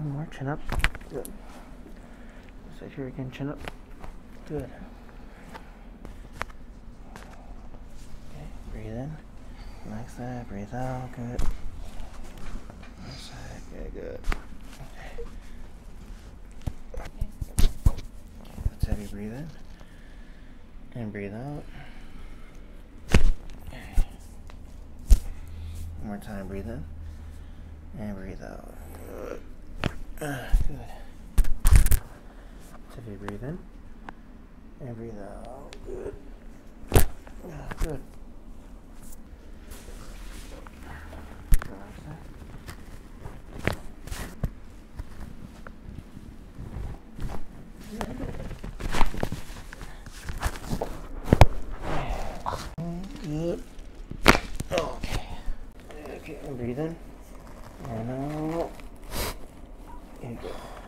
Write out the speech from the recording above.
One more. Chin up. Good. Side here again. Chin up. Good. Okay. Breathe in. Relax that. Breathe out. Good. Other side. Okay. Good. Okay. Let's have you breathe in. And breathe out. Okay. One more time. Breathe in. And breathe out. Good. Good. So if breathe in and breathe out. Good. Yeah, good. Good. Okay. Okay, breathe in. And out. Go.